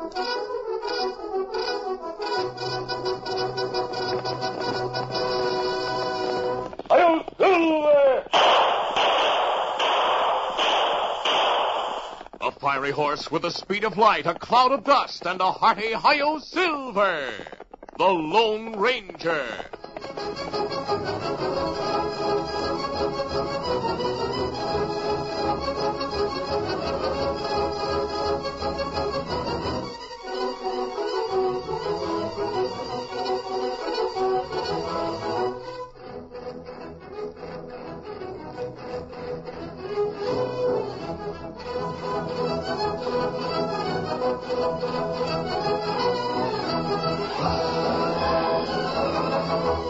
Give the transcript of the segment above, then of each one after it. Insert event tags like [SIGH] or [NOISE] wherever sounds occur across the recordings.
A fiery horse with the speed of light, a cloud of dust, and a hearty Hi-Yo Silver! The Lone Ranger! With his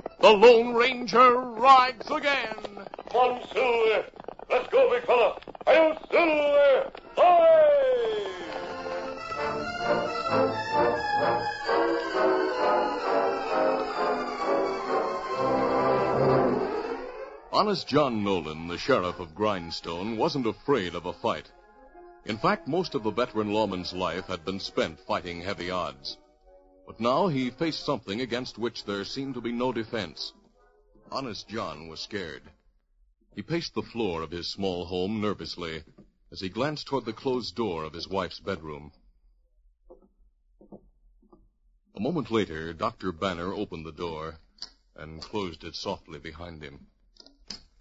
The Lone Ranger rides again. Come on, Silver! Let's go, big fella! Hi-Yo Silver! Away! Honest John Nolan, the sheriff of Grindstone, wasn't afraid of a fight. In fact, most of the veteran lawman's life had been spent fighting heavy odds. But now he faced something against which there seemed to be no defense. Honest John was scared. He paced the floor of his small home nervously as he glanced toward the closed door of his wife's bedroom. A moment later, Dr. Banner opened the door and closed it softly behind him.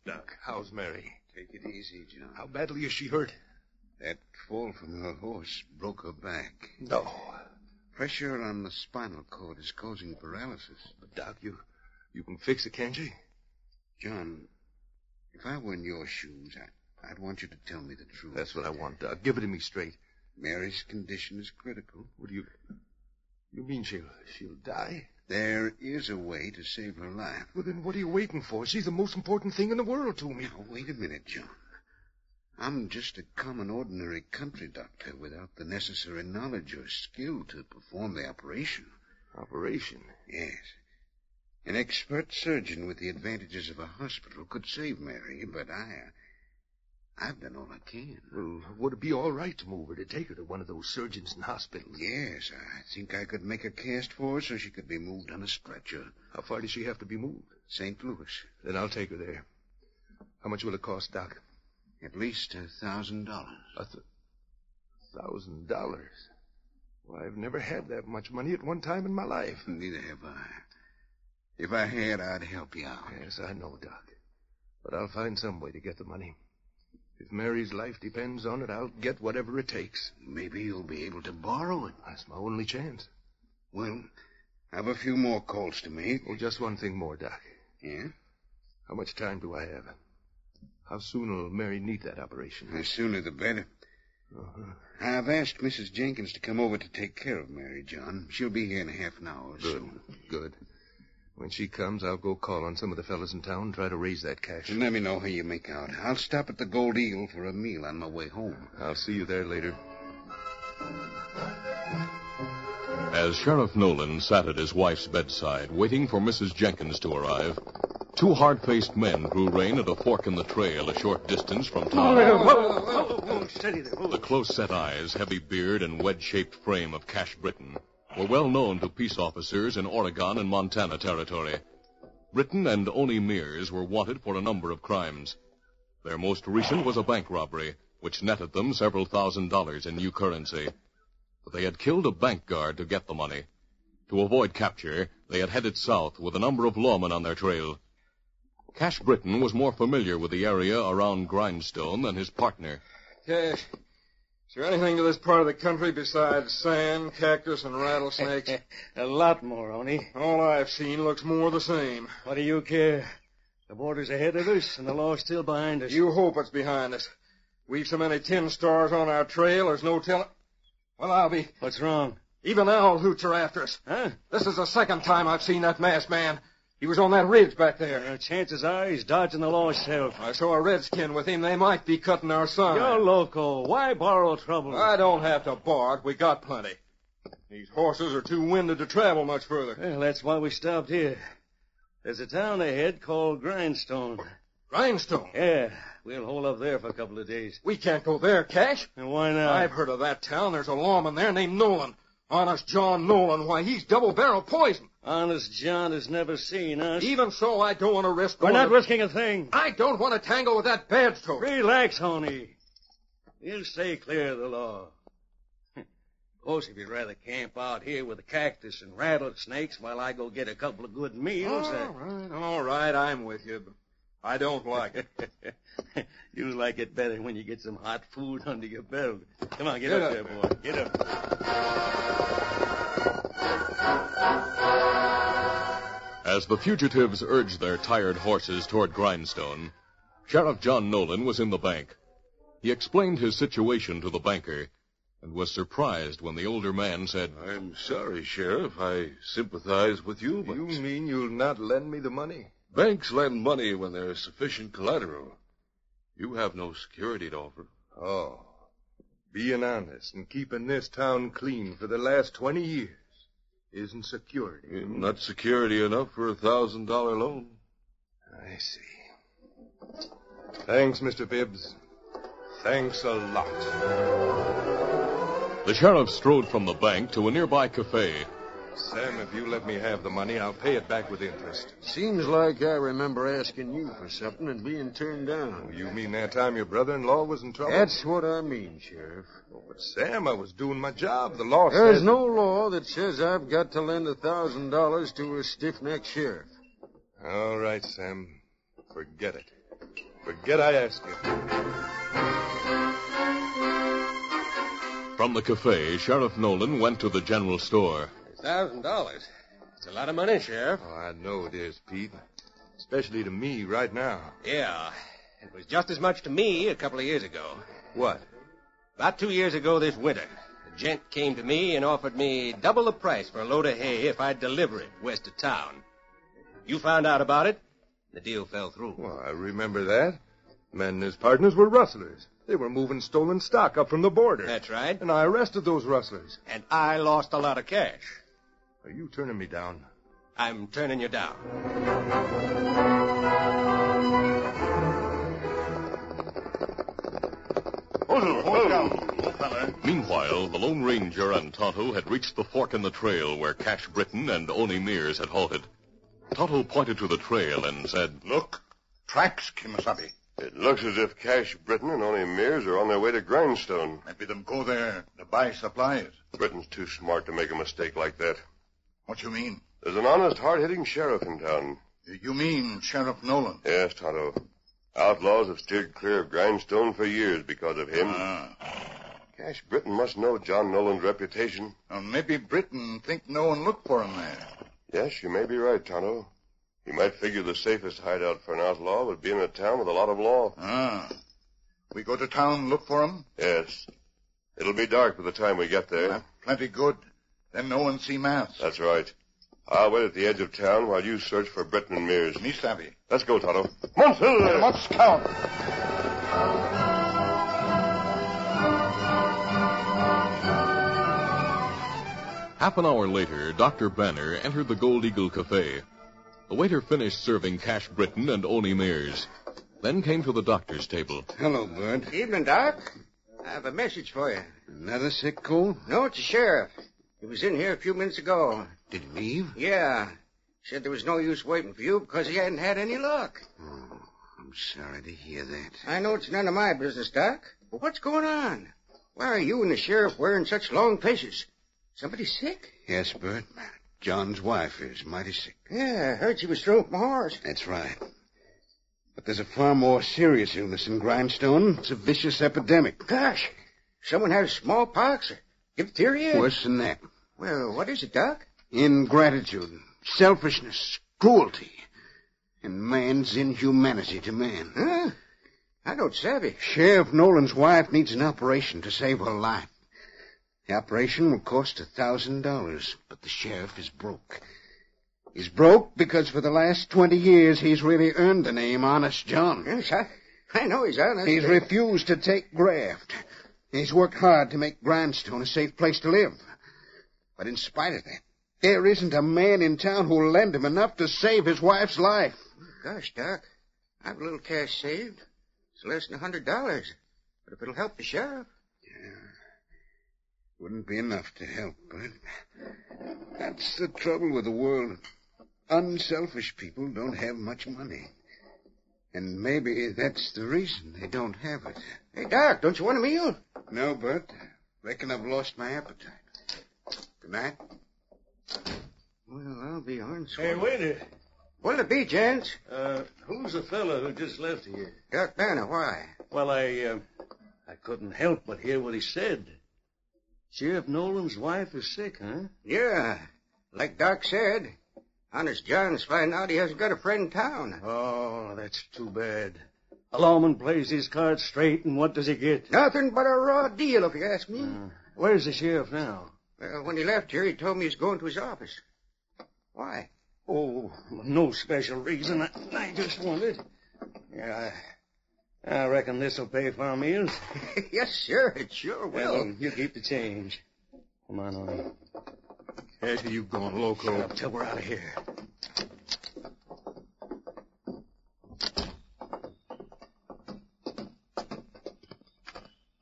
Doc, how's Mary? Take it easy, John. How badly is she hurt? That fall from her horse broke her back. No. Pressure on the spinal cord is causing paralysis. But, Doc, you you can fix it, can't you? John, if I were in your shoes, I, I'd want you to tell me the truth. That's what I want, Doc. Give it to me straight. Mary's condition is critical. What do you you mean she'll she'll die? There is a way to save her life. Well then what are you waiting for? She's the most important thing in the world to me. Now, wait a minute, John. I'm just a common, ordinary country doctor without the necessary knowledge or skill to perform the operation. Operation. Yes. An expert surgeon with the advantages of a hospital could save Mary, but I. I've done all I can. Well, would it be all right to move her to take her to one of those surgeons and hospitals? Yes, I think I could make a cast for her so she could be moved on a stretcher. How far does she have to be moved? St. Louis. Then I'll take her there. How much will it cost, Doc? At least a thousand dollars. A thousand dollars. Well, I've never had that much money at one time in my life. Neither have I. If I had, I'd help you out. Yes, I know, Doc. But I'll find some way to get the money. If Mary's life depends on it, I'll get whatever it takes. Maybe you'll be able to borrow it. That's my only chance. Well, I've a few more calls to make. Oh, just one thing more, Doc. Yeah? How much time do I have? How soon will Mary need that operation? The sooner the better. Uh-huh. I've asked Mrs. Jenkins to come over to take care of Mary, John. She'll be here in a half an hour or Good, so. good. When she comes, I'll go call on some of the fellas in town and try to raise that cash. And Let me know how you make out. I'll stop at the Gold Eagle for a meal on my way home. I'll see you there later. As Sheriff Nolan sat at his wife's bedside, waiting for Mrs. Jenkins to arrive, two hard-faced men drew rein at a fork in the trail a short distance from town. Steady there. The close-set eyes, heavy beard, and wedge-shaped frame of Cash Britton were well known to peace officers in Oregon and Montana territory. Britton and Oni Mears were wanted for a number of crimes. Their most recent was a bank robbery, which netted them several thousand dollars in new currency. But they had killed a bank guard to get the money. To avoid capture, they had headed south with a number of lawmen on their trail. Cash Britton was more familiar with the area around Grindstone than his partner. Cash, is there anything to this part of the country besides sand, cactus, and rattlesnakes? [LAUGHS] A lot more, Oni. All I've seen looks more the same. What do you care? The border's ahead of us, and the law's still behind us. You hope it's behind us. We've so many tin stars on our trail, there's no telling. Well, I'll be. What's wrong? Even owl hoots are after us. Huh? This is the second time I've seen that masked man. He was on that ridge back there. Uh, chances are he's dodging the law himself. I saw a redskin with him. They might be cutting our sign. You're loco. Why borrow trouble? I don't have to bark. We got plenty. These horses are too winded to travel much further. Well, that's why we stopped here. There's a town ahead called Grindstone. Grindstone. Yeah, we'll hold up there for a couple of days. We can't go there, Cash. And why not? I've heard of that town. There's a lawman there named Nolan. Honest John Nolan. Why, he's double barrel poison. Honest John has never seen us. Even so, I don't want to risk We're not to- risking a thing. I don't want to tangle with that badge tote. Relax, Oni. We'll stay clear of the law. [LAUGHS] Of course, if you'd rather camp out here with the cactus and rattlesnakes while I go get a couple of good meals, All uh, right, all right, I'm with you. But I don't like it. [LAUGHS] You'll like it better when you get some hot food under your belt. Come on, get, Get up, up. there, boy. Get up. As the fugitives urged their tired horses toward Grindstone, Sheriff John Nolan was in the bank. He explained his situation to the banker and was surprised when the older man said, I'm sorry, Sheriff. I sympathize with you, but You mean you'll not lend me the money? banks lend money when there's sufficient collateral. You have no security to offer. Oh. Being honest and keeping this town clean for the last 20 years isn't security. Not security enough for a thousand dollar loan. I see. Thanks, Mr. Bibbs. Thanks a lot. The sheriff strode from the bank to a nearby cafe. Sam, if you let me have the money, I'll pay it back with interest. Seems like I remember asking you for something and being turned down. Oh, you mean that time your brother-in-law was in trouble? That's what I mean, Sheriff. Oh, but Sam, I was doing my job. The law There's says... no law that says I've got to lend a thousand dollars to a stiff-necked sheriff. All right, Sam. Forget it. Forget I asked you. From the cafe, Sheriff Nolan went to the general store. Thousand dollars. It's a lot of money, Sheriff. Oh, I know it is, Pete. Especially to me right now. Yeah. It was just as much to me a couple of years ago. What? About two years ago this winter, a gent came to me and offered me double the price for a load of hay if I'd deliver it west of town. You found out about it. The deal fell through. Well, I remember that. Men and his partners were rustlers. They were moving stolen stock up from the border. That's right. And I arrested those rustlers. And I lost a lot of cash. Are you turning me down? I'm turning you down. Meanwhile, the Lone Ranger and Tonto had reached the fork in the trail where Cash Britton and Oni Mears had halted. Tonto pointed to the trail and said, Look, tracks, Kemo Sabe. It looks as if Cash Britton and Oni Mears are on their way to Grindstone. Maybe them go there to buy supplies. Britton's too smart to make a mistake like that. What you mean? There's an honest, hard-hitting sheriff in town. You mean Sheriff Nolan? Yes, Tonto. Outlaws have steered clear of Grindstone for years because of him. Ah. Cash Britton must know John Nolan's reputation. Well, maybe Britton think no one look for him there. Yes, you may be right, Tonto. He might figure the safest hideout for an outlaw would be in a town with a lot of law. Ah. We go to town, and look for him? Yes. It'll be dark by the time we get there. Ah, plenty good. Then no one see mass. That's right. I'll wait at the edge of town while you search for Britton and Mears. Me savvy. Let's go, Tonto. Come on, Silver. Let's count. Half an hour later, Dr. Banner entered the Gold Eagle Cafe. The waiter finished serving Cash Britton and Oni Mears, then came to the doctor's table. Hello, Bud. Evening, Doc. I have a message for you. Another sick call? No, it's the sheriff. He was in here a few minutes ago. Did he leave? Yeah. Said there was no use waiting for you because he hadn't had any luck. Oh, I'm sorry to hear that. I know it's none of my business, Doc. But what's going on? Why are you and the sheriff wearing such long faces? Somebody sick? Yes, Bert. John's wife is mighty sick. Yeah, I heard she was thrown from a horse. That's right. But there's a far more serious illness in Grindstone. It's a vicious epidemic. Gosh, someone has smallpox or diphtheria? Worse than that. Well, what is it, Doc? Ingratitude, selfishness, cruelty, and man's inhumanity to man. Huh? I don't savvy. Sheriff Nolan's wife needs an operation to save her life. The operation will cost a thousand dollars, but the sheriff is broke. He's broke because for the last twenty years he's really earned the name Honest John. Yes, I, I know he's honest. He's refused to take graft. He's worked hard to make Grindstone a safe place to live. But in spite of that, there isn't a man in town who'll lend him enough to save his wife's life. Gosh, Doc, I've a little cash saved. It's less than a hundred dollars. But if it'll help the sheriff. Yeah. Wouldn't be enough to help, but that's the trouble with the world. Unselfish people don't have much money. And maybe that's the reason they don't have it. Hey, Doc, don't you want a meal? No, Bert. Reckon I've lost my appetite. Good night. Well, I'll be on. Hey, waiter. What'll it be, gents? Uh, who's the fellow who just left here? Doc Banner, why? Well, I, uh, I couldn't help but hear what he said. Sheriff Nolan's wife is sick, huh? Yeah. Like Doc said, Honest John's finding out he hasn't got a friend in town. Oh, that's too bad. A lawman plays his cards straight, and what does he get? Nothing but a raw deal, if you ask me. where's the sheriff now? Well, when he left here, he told me he's going to his office. Why? Oh, no special reason. I, I just wanted. Yeah, I, I reckon this'll pay for our meals. [LAUGHS] yes, sir. It sure will. Well, you keep the change. Come on, on. Cash, you gone loco. Up till we're out of here.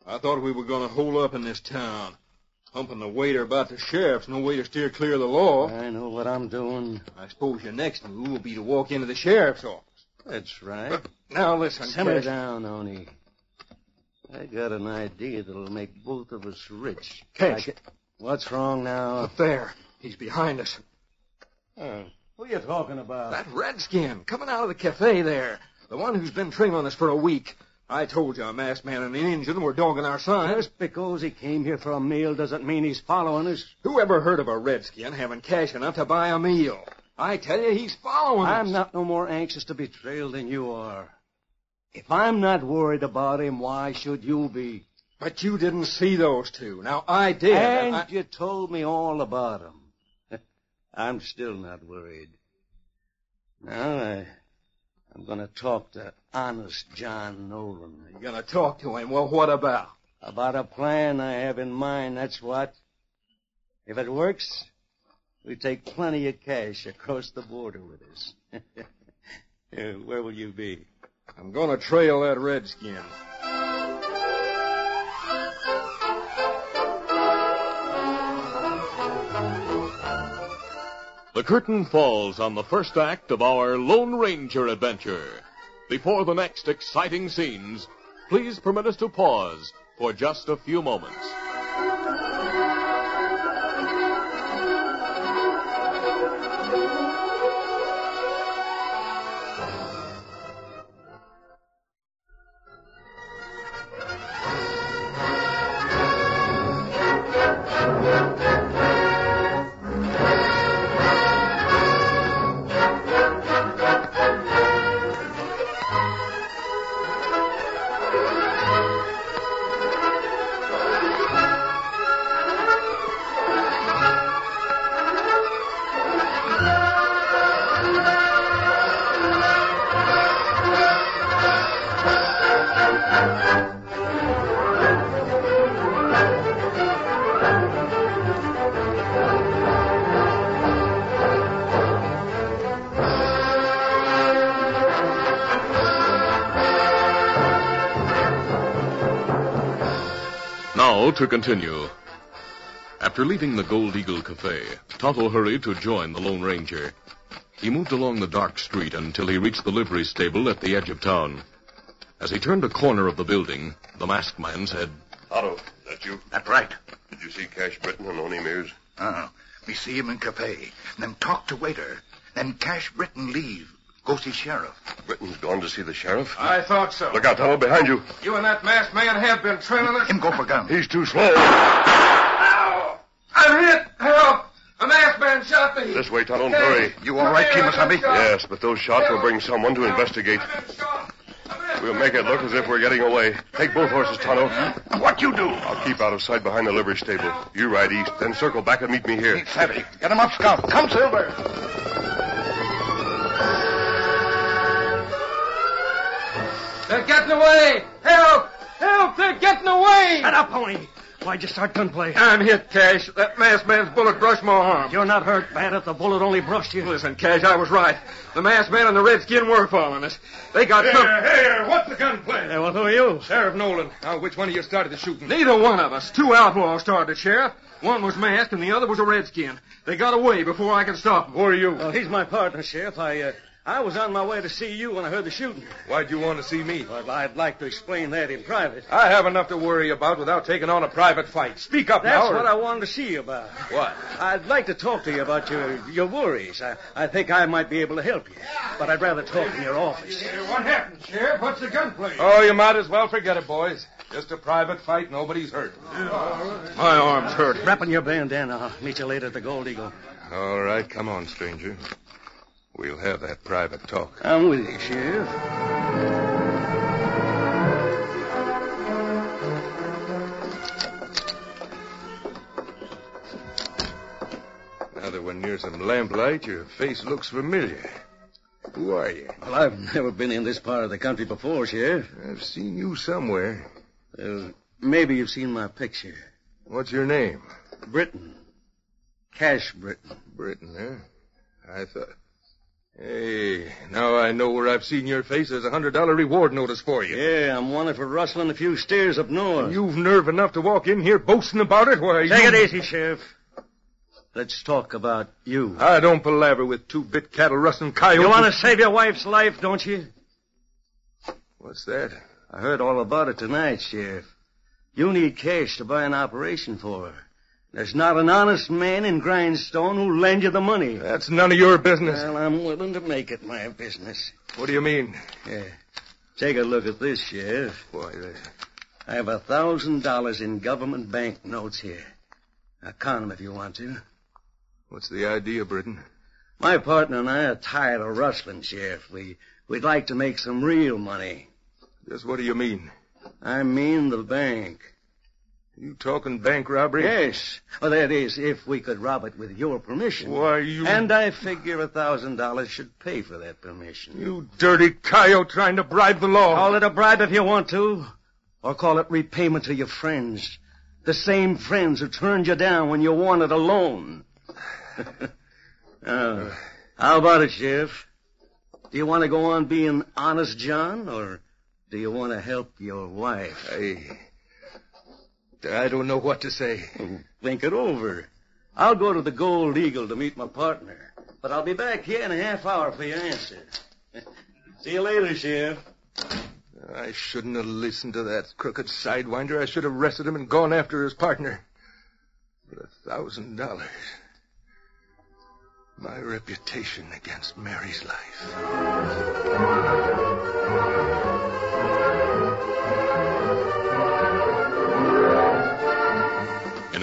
I thought we were going to hole up in this town. Humping the waiter about the sheriff's no way to steer clear of the law. I know what I'm doing. I suppose your next move will be to walk into the sheriff's office. That's right. Now listen, Simmer Cash. down, Oni. I got an idea that'll make both of us rich. Cash. What's wrong now? Up there. He's behind us. Oh, who are you talking about? That redskin coming out of the cafe there. The one who's been trailing us for a week. I told you a masked man and an Indian were dogging our signs. Just because he came here for a meal doesn't mean he's following us. Who ever heard of a redskin having cash enough to buy a meal? I tell you, he's following us. I'm not no more anxious to be trailed than you are. If I'm not worried about him, why should you be? But you didn't see those two. Now, I did. And I- you told me all about them. [LAUGHS] I'm still not worried. Now, I, I'm going to talk to honest John Nolan. You're going to talk to him. Well, what about? About a plan I have in mind, that's what. If it works, we take plenty of cash across the border with us. [LAUGHS] Where will you be? I'm going to trail that redskin. The curtain falls on the first act of our Lone Ranger adventure. Before the next exciting scenes, please permit us to pause for just a few moments. To continue. After leaving the Gold Eagle Cafe, Tonto hurried to join the Lone Ranger. He moved along the dark street until he reached the livery stable at the edge of town. As he turned a corner of the building, the masked man said, Tonto, that you? That's right. Did you see Cash Britton and Oni Mears? Uh, me see him in cafe. Then talk to waiter. Then Cash Britton leave. Go see sheriff. Britton's gone to see the sheriff? I thought so. Look out, Tonto, behind you. You and that masked man have been trailing us. Him go for gun. He's too slow. Ow! I'm hit! Help! A masked man shot me. This way, Tonto, hurry. You all right, Kemo Sabe? Yes, but those shots will bring someone to investigate. I've been shot. I've been- We'll make it look as if we're getting away. Take both horses, Tonto. What you do? I'll keep out of sight behind the livery stable. You ride east, then circle back and meet me here. Ain't savvy. Get him up, Scout. Come, Silver. They're getting away! Help! Help! They're getting away! Shut up, Oni. Why'd you start gunplay? I'm hit, Cash. That masked man's bullet brushed my arm. You're not hurt bad if the bullet only brushed you. Listen, Cash, I was right. The masked man and the redskin were following us. They got some... Here, what's the gunplay? Yeah, well, who are you? Sheriff Nolan. Now, which one of you started the shooting? Neither one of us. Two outlaws started, it, Sheriff. One was masked and the other was a redskin. They got away before I could stop them. Who are you? Well, he's my partner, Sheriff. I, uh, I was on my way to see you when I heard the shooting. Why'd you want to see me? Well, I'd like to explain that in private. I have enough to worry about without taking on a private fight. Speak up That's now. or- what I wanted to see you about. What? I'd like to talk to you about your your worries. I, I think I might be able to help you, but I'd rather talk in your office. What happened, Sheriff? What's the gunplay? Oh, you might as well forget it, boys. Just a private fight. Nobody's hurt. My arm's hurt. Wrap in your bandana. I'll meet you later at the Gold Eagle. All right, come on, stranger. We'll have that private talk. I'm with you, Sheriff. Now that we're near some lamplight, your face looks familiar. Who are you? Well, I've never been in this part of the country before, Sheriff. I've seen you somewhere. Uh, maybe you've seen my picture. What's your name? Britton. Cash Britton. Britton, huh? I thought. Hey, now I know where I've seen your face. There's a hundred dollar reward notice for you. Yeah, I'm wanted for rustling a few stairs up north. You've nerve enough to walk in here boasting about it? Why, Take you... Take it easy, Sheriff. Let's talk about you. I don't palaver with two-bit cattle rustling coyotes. You want to save your wife's life, don't you? What's that? I heard all about it tonight, Sheriff. You need cash to buy an operation for her. There's not an honest man in Grindstone who'll lend you the money. That's none of your business. Well, I'm willing to make it my business. What do you mean? Yeah. Take a look at this, Sheriff. Why, that... I have a thousand dollars in government bank notes here. Now count 'em if you want to. What's the idea, Britton? My partner and I are tired of rustling, Sheriff. We we'd like to make some real money. Just what do you mean? I mean the bank. You talking bank robbery? Yes. Well, that is, if we could rob it with your permission. Why, you... And I figure a thousand dollars should pay for that permission. You dirty coyote trying to bribe the law. Call it a bribe if you want to, or call it repayment to your friends. The same friends who turned you down when you wanted a loan. Now, [LAUGHS] uh, how about it, Sheriff? Do you want to go on being honest John, or do you want to help your wife? I... I don't know what to say. [LAUGHS] Think it over. I'll go to the Gold Eagle to meet my partner, but I'll be back here in a half hour for your answer. [LAUGHS] See you later, Sheriff. I shouldn't have listened to that crooked sidewinder. I should have arrested him and gone after his partner. But a thousand dollars. My reputation against Mary's life.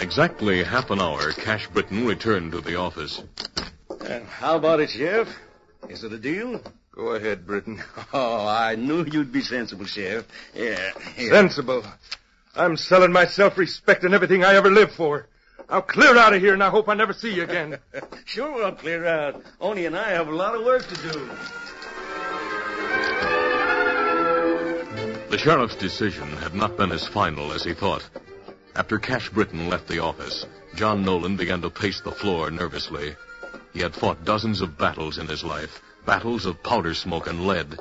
Exactly half an hour, Cash Britton returned to the office. Uh, how about it, Sheriff? Is it a deal? Go ahead, Britton. [LAUGHS] Oh, I knew you'd be sensible, Sheriff. Yeah. here. Sensible. I'm selling my self-respect and everything I ever lived for. I'll clear out of here and I hope I never see you again. [LAUGHS] Sure, I'll clear out. Oni and I have a lot of work to do. The sheriff's decision had not been as final as he thought. After Cash Britton left the office, John Nolan began to pace the floor nervously. He had fought dozens of battles in his life, battles of powder smoke and lead,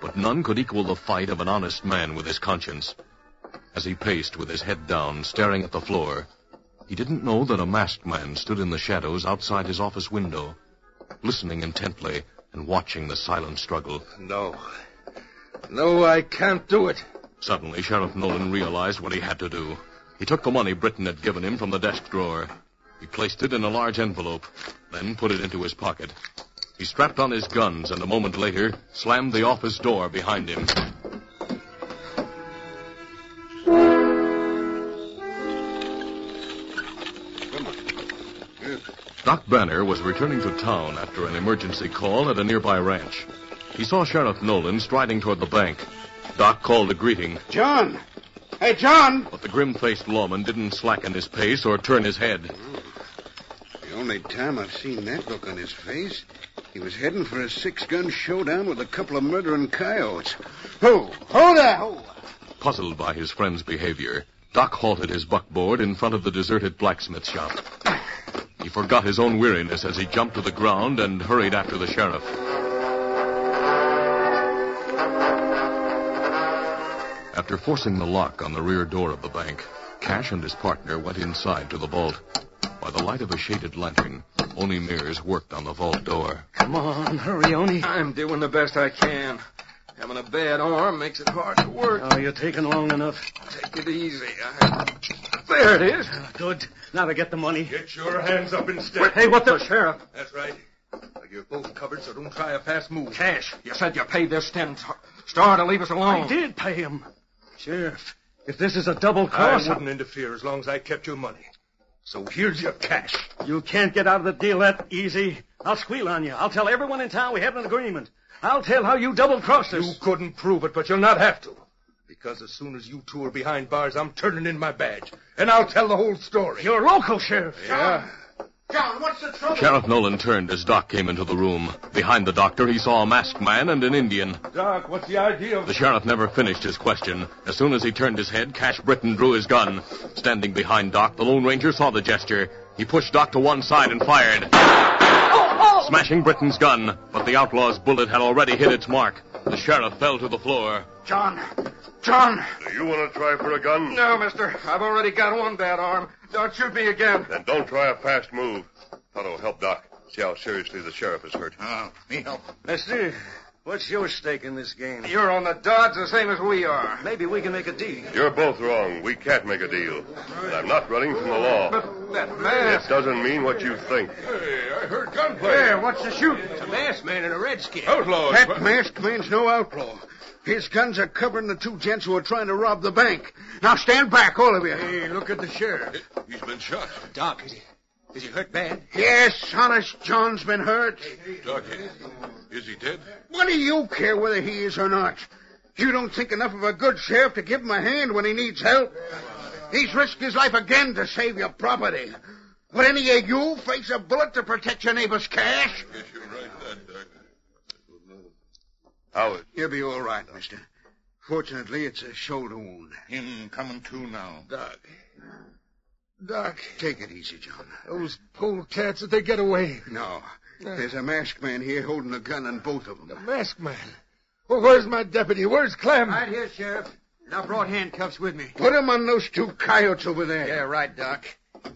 but none could equal the fight of an honest man with his conscience. As he paced with his head down, staring at the floor, he didn't know that a masked man stood in the shadows outside his office window, listening intently and watching the silent struggle. No. No, I can't do it. Suddenly, Sheriff Nolan realized what he had to do. He took the money Britton had given him from the desk drawer. He placed it in a large envelope, then put it into his pocket. He strapped on his guns and a moment later slammed the office door behind him. Doc Banner was returning to town after an emergency call at a nearby ranch. He saw Sheriff Nolan striding toward the bank. Doc called a greeting. John! Hey, John! But the grim-faced lawman didn't slacken his pace or turn his head. The only time I've seen that look on his face, he was heading for a six-gun showdown with a couple of murdering coyotes. Who? Hold there! Ho! Puzzled by his friend's behavior, Doc halted his buckboard in front of the deserted blacksmith shop. He forgot his own weariness as he jumped to the ground and hurried after the sheriff. After forcing the lock on the rear door of the bank, Cash and his partner went inside to the vault. By the light of a shaded lantern, Oni Mears worked on the vault door. Come on, hurry, Oni. I'm doing the best I can. Having a bad arm makes it hard to work. Oh, you're taking long enough. Take it easy. I... There it is. Ah, good. Now to get the money. Get your hands up instead. Hey, what the sheriff? That's right. You're both covered, so don't try a fast move. Cash. You said you paid this Sten Star to leave us alone. I did pay him. Sheriff, if this is a double cross... I wouldn't interfere as long as I kept your money. So here's your cash. You can't get out of the deal that easy. I'll squeal on you. I'll tell everyone in town we have an agreement. I'll tell how you double-crossed us. You couldn't prove it, but you'll not have to. Because as soon as you two are behind bars, I'm turning in my badge. And I'll tell the whole story. You're local, Sheriff. Yeah. John, what's the trouble? Sheriff Nolan turned as Doc came into the room. Behind the doctor, he saw a masked man and an Indian. Doc, what's the idea of... The sheriff never finished his question. As soon as he turned his head, Cash Britton drew his gun. Standing behind Doc, the Lone Ranger saw the gesture. He pushed Doc to one side and fired. Smashing Britton's gun, but the outlaw's bullet had already hit its mark. The sheriff fell to the floor. John! John! Do you want to try for a gun? No, mister. I've already got one bad arm. Don't shoot me again. Then don't try a fast move. Tonto, help Doc. See how seriously the sheriff is hurt. Uh, me help. Mister, what's your stake in this game? You're on the dodge the same as we are. Maybe we can make a deal. You're both wrong. We can't make a deal. And I'm not running from the law. But that It mask. doesn't mean what you think. Hey, I heard gunplay. There, what's the shooting? It's a masked man and a redskin. Outlaws. That masked man's no outlaw. His guns are covering the two gents who are trying to rob the bank. Now stand back, all of you. Hey, look at the sheriff. He's been shot. Doc, is he, is he hurt bad? Yes, honest John's been hurt. Doc, is he dead? What do you care whether he is or not? You don't think enough of a good sheriff to give him a hand when he needs help? He's risked his life again to save your property. Would any of you face a bullet to protect your neighbor's cash? Yes, you're right, that, Doc. Howard, You'll be all right, mister. Fortunately, it's a shoulder wound. Him coming to now. Doc. Doc, Take it easy, John. those polecats, did they get away? No. Uh, There's a masked man here holding a gun on both of them. The them. masked man. Well, where's my deputy? Where's Clem? Right here, Sheriff. And I brought handcuffs with me. Put him on those two coyotes over there. Yeah, right, Doc.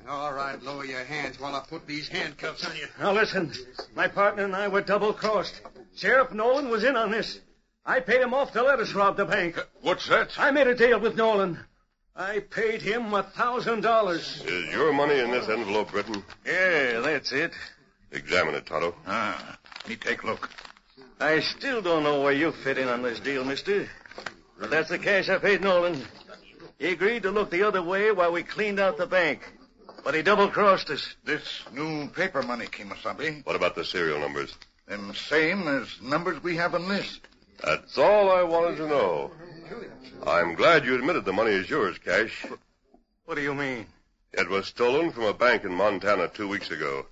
All right, lower your hands while I put these handcuffs on you. Now listen, my partner and I were double-crossed. Sheriff Nolan was in on this. I paid him off to let us rob the bank. What's that? I made a deal with Nolan. I paid him a thousand dollars. is your money in this envelope, Britton? Yeah, that's it. Examine it, Tonto. Ah, me take a look. I still don't know where you fit in on this deal, mister. But that's the cash I paid Nolan. He agreed to look the other way while we cleaned out the bank. But he double-crossed us. This new paper money, Kemo Sabe. What about the serial numbers? Them same as numbers we have on this. That's all I wanted to know. I'm glad you admitted the money is yours, Cash. What do you mean? It was stolen from a bank in Montana two weeks ago.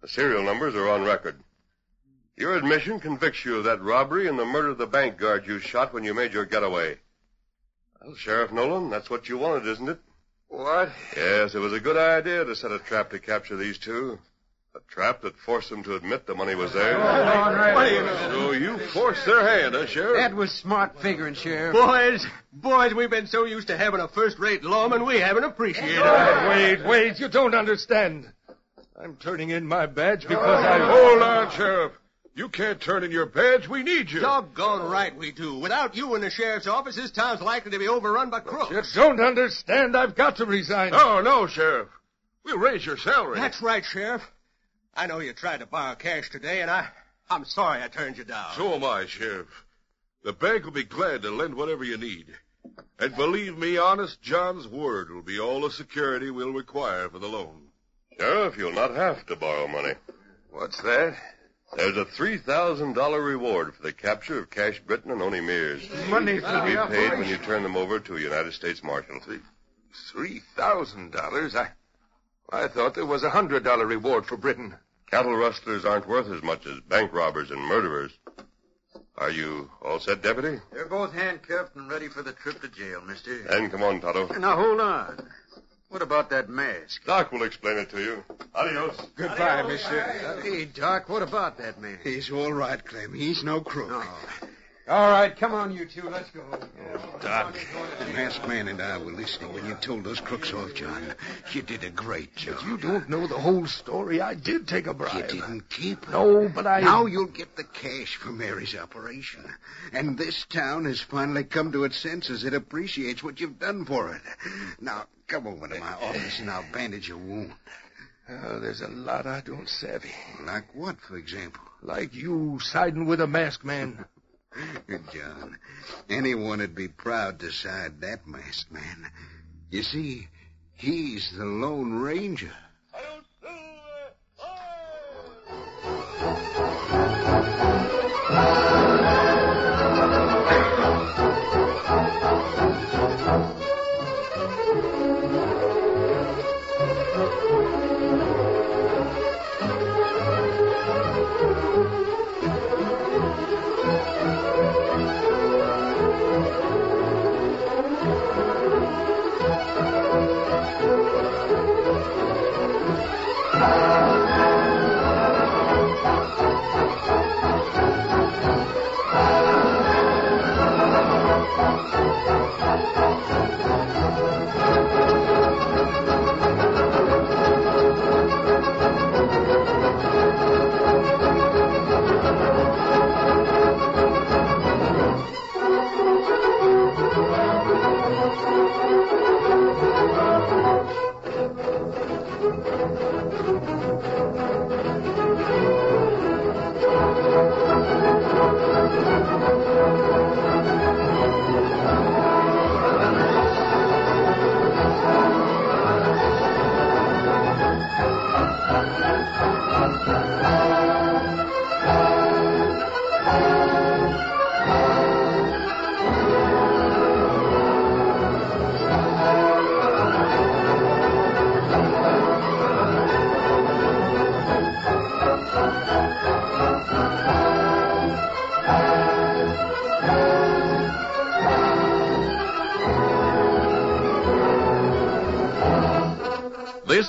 The serial numbers are on record. Your admission convicts you of that robbery and the murder of the bank guard you shot when you made your getaway. Well, Sheriff Nolan, that's what you wanted, isn't it? What? Yes, it was a good idea to set a trap to capture these two. A trap that forced them to admit the money was there. So you forced their hand, huh, Sheriff? That was smart figuring, Sheriff. Boys, boys, we've been so used to having a first-rate lawman, we haven't appreciated it. Wait, wait, you don't understand. I'm turning in my badge because I... Hold on, Sheriff. You can't turn in your badge. We need you. Doggone right we do. Without you in the sheriff's office, this town's likely to be overrun by crooks. You don't understand. I've got to resign. Oh, no, Sheriff. We'll raise your salary. That's right, Sheriff. I know you tried to borrow cash today, and I, I'm sorry I turned you down. So am I, Sheriff. The bank will be glad to lend whatever you need. And believe me, Honest John's word will be all the security we'll require for the loan. Sheriff, you'll not have to borrow money. What's that? There's a $3,000 reward for the capture of Cash Britton and Oni Mears. Money To be paid when you turn them over to a United States Marshal. Three thousand dollars? I, I thought there was a hundred dollar reward for Britton. Cattle rustlers aren't worth as much as bank robbers and murderers. Are you all set, Deputy? They're both handcuffed and ready for the trip to jail, mister. Then come on, Tonto. Now, hold on. What about that mask? Doc will explain it to you. Adios. Goodbye, mister. Hey, Doc, what about that man? He's all right, Clem. He's no crook. All right, come on, you two. Let's go. Doc, the masked man and I were listening when you told those crooks off, John. You did a great job. You don't know the whole story. I did take a bribe. You didn't keep it. No, but I... Now you'll get the cash for Mary's operation. And this town has finally come to its senses. It appreciates what you've done for it. Now, come over to my office and I'll bandage your wound. Oh, there's a lot I don't savvy. Like what, for example? Like you siding with a masked man. [LAUGHS] John, anyone would be proud to side that masked man. You see, he's the Lone Ranger.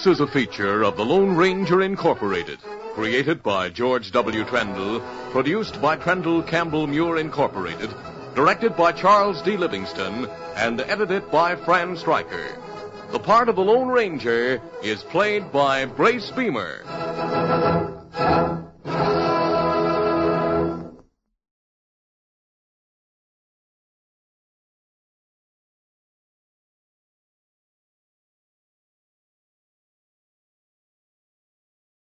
This is a feature of the Lone Ranger Incorporated, created by George W. Trendle, produced by Trendle Campbell Muir Incorporated, directed by Charles D. Livingston, and edited by Fran Stryker. The part of the Lone Ranger is played by Brace Beemer.